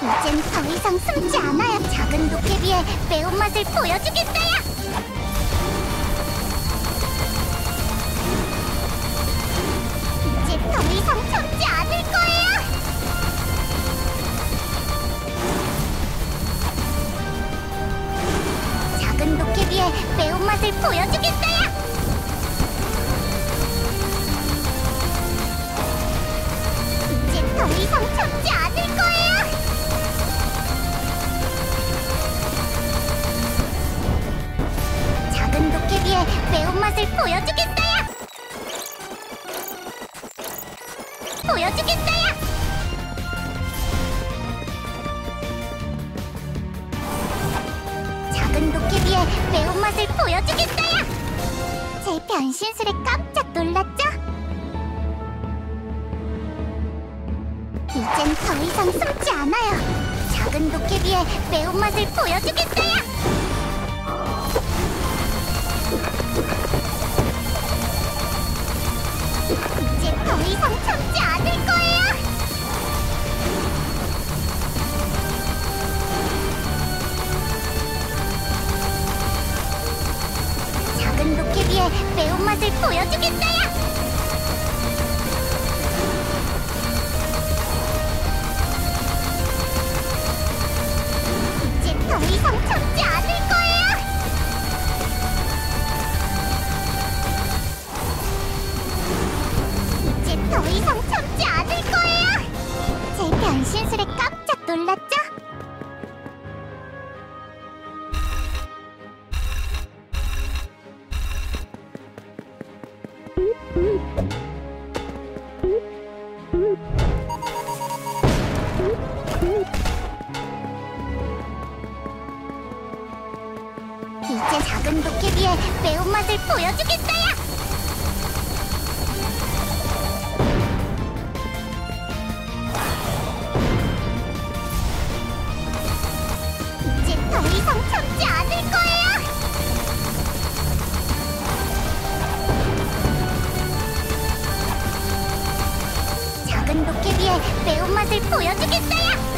이젠 더 이상 숨지 않아요. 작은 도깨비의 매운맛을 보여주겠어요. 이제 더 이상 참지 않을 거예요. 작은 도깨비의 매운맛을 보여주겠어요. 맛을 보여주겠어요. 보여주겠어요. 작은 도깨비의 매운맛을 보여주겠어요. 제 변신술에 깜짝 놀랐죠? 이젠 더 이상 숨지 않아요. 작은 도깨비의 매운맛을 보여주겠어요. 매운맛을 보여주겠어요. 이제 더 이상 참지 않을 거예요. 이제 더 이상 참지 않을 거예요. 제 변신술에 깜짝 놀랐죠? 작은 도깨비의 매운맛을 보여주겠어요. 이제 더 이상 참지 않을 거예요. 작은 도깨비의 매운맛을 보여주겠어요.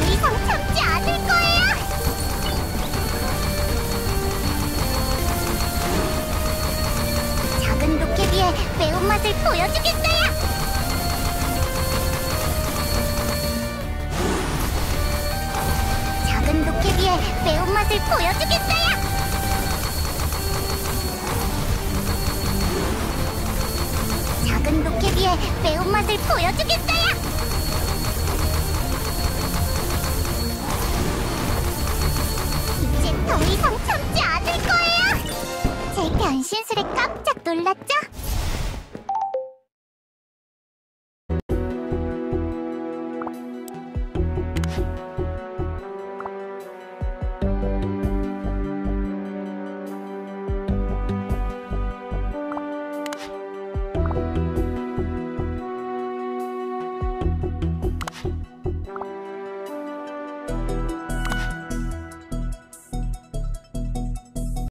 더 이상 참지 않을 거예요. 작은 도깨비의 매운맛을 보여주겠어요. 작은 도깨비의 매운맛을 보여주겠어요. 작은 도깨비의 매운맛을 보여주겠어요. 변신술에 깜짝 놀랐죠?